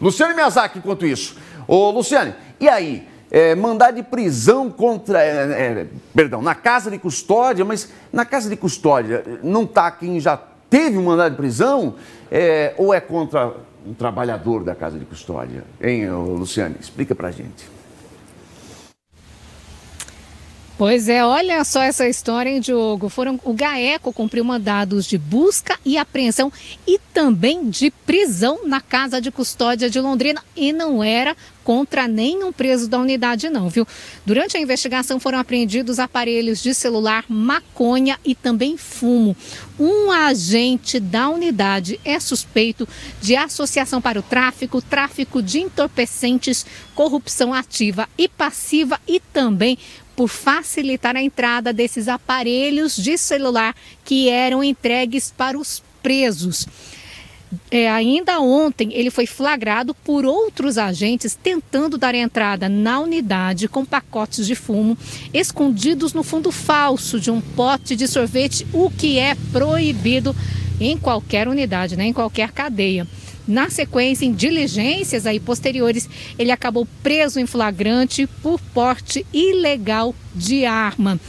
Luciane Miyazaki, enquanto isso. Ô, Luciane, e aí? É, mandar de prisão contra. É, é, perdão, na casa de custódia, mas na casa de custódia não está quem já teve um mandado de prisão é, ou é contra um trabalhador da casa de custódia? Hein, Luciane? Explica pra gente. Pois é, olha só essa história, hein, Diogo? Foram, o GAECO cumpriu mandados de busca e apreensão e também de prisão na casa de custódia de Londrina. E não era contra nenhum preso da unidade, não, viu? Durante a investigação foram apreendidos aparelhos de celular, maconha e também fumo. Um agente da unidade é suspeito de associação para o tráfico, tráfico de entorpecentes, corrupção ativa e passiva e também por facilitar a entrada desses aparelhos de celular que eram entregues para os presos. É, ainda ontem, ele foi flagrado por outros agentes tentando dar entrada na unidade com pacotes de fumo escondidos no fundo falso de um pote de sorvete, o que é proibido em qualquer unidade, né, em qualquer cadeia. Na sequência, em diligências aí posteriores, ele acabou preso em flagrante por porte ilegal de arma.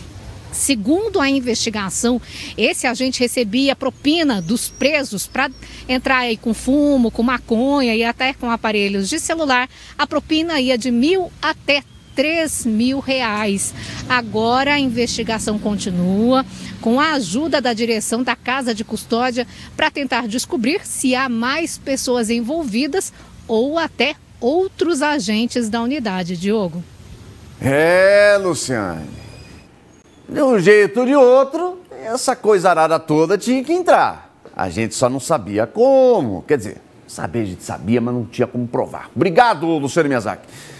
Segundo a investigação, esse agente recebia propina dos presos para entrar aí com fumo, com maconha e até com aparelhos de celular. A propina ia de mil até 3 mil reais. Agora a investigação continua com a ajuda da direção da Casa de Custódia para tentar descobrir se há mais pessoas envolvidas ou até outros agentes da unidade. Diogo. É, Luciane. De um jeito ou de outro, essa coisa arada toda tinha que entrar. A gente só não sabia como. Quer dizer, saber a gente sabia, mas não tinha como provar. Obrigado, Luciano Miyazaki.